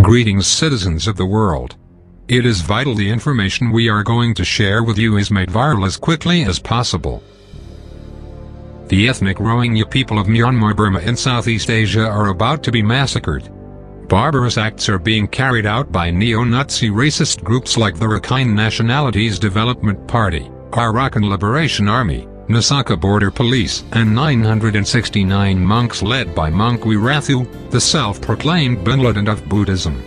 Greetings citizens of the world. It is vital the information we are going to share with you is made viral as quickly as possible. The ethnic Rohingya people of Myanmar Burma in Southeast Asia are about to be massacred. Barbarous acts are being carried out by neo-Nazi racist groups like the Rakhine Nationalities Development Party, Arakan Liberation Army, Nasaka Border Police, and 969 monks led by Monk Wirathu, the self-proclaimed Bin Laden of Buddhism.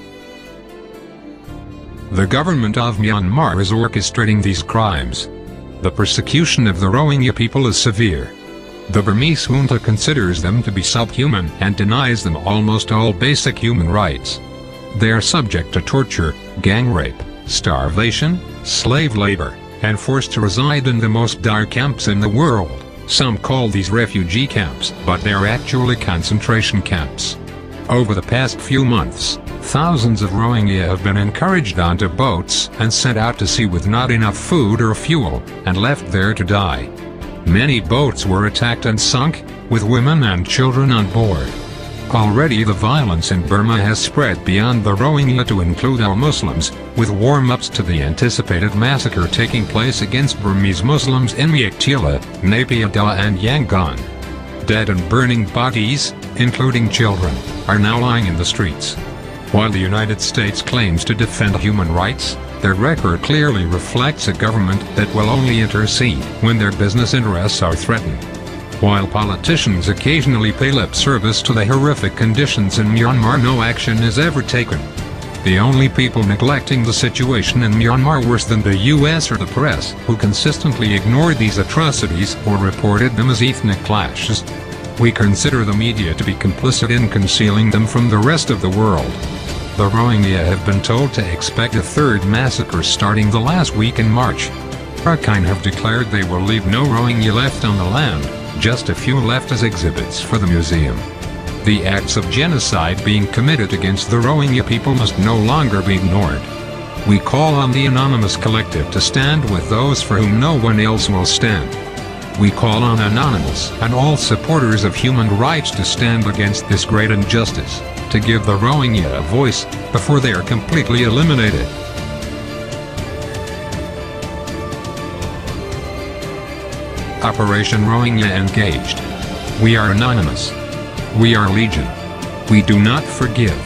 The government of Myanmar is orchestrating these crimes. The persecution of the Rohingya people is severe. The Burmese junta considers them to be subhuman and denies them almost all basic human rights. They are subject to torture, gang rape, starvation, slave labor, and forced to reside in the most dire camps in the world. Some call these refugee camps, but they're actually concentration camps. Over the past few months, thousands of Rohingya have been encouraged onto boats and sent out to sea with not enough food or fuel, and left there to die. Many boats were attacked and sunk, with women and children on board. Already the violence in Burma has spread beyond the Rohingya to include all Muslims, with warm-ups to the anticipated massacre taking place against Burmese Muslims in Meiktila, Naypyidaw and Yangon. Dead and burning bodies, including children, are now lying in the streets. While the United States claims to defend human rights, their record clearly reflects a government that will only intercede when their business interests are threatened. While politicians occasionally pay lip service to the horrific conditions in Myanmar no action is ever taken. The only people neglecting the situation in Myanmar worse than the US or the press who consistently ignored these atrocities or reported them as ethnic clashes. We consider the media to be complicit in concealing them from the rest of the world. The Rohingya have been told to expect a third massacre starting the last week in March. Rakhine have declared they will leave no Rohingya left on the land, just a few left as exhibits for the museum. The acts of genocide being committed against the Rohingya people must no longer be ignored. We call on the Anonymous Collective to stand with those for whom no one else will stand. We call on Anonymous and all supporters of human rights to stand against this great injustice, to give the Rohingya a voice, before they are completely eliminated. Operation Rohingya engaged. We are anonymous. We are legion. We do not forgive.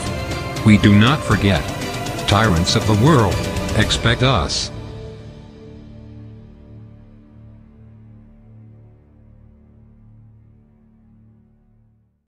We do not forget. Tyrants of the world, expect us.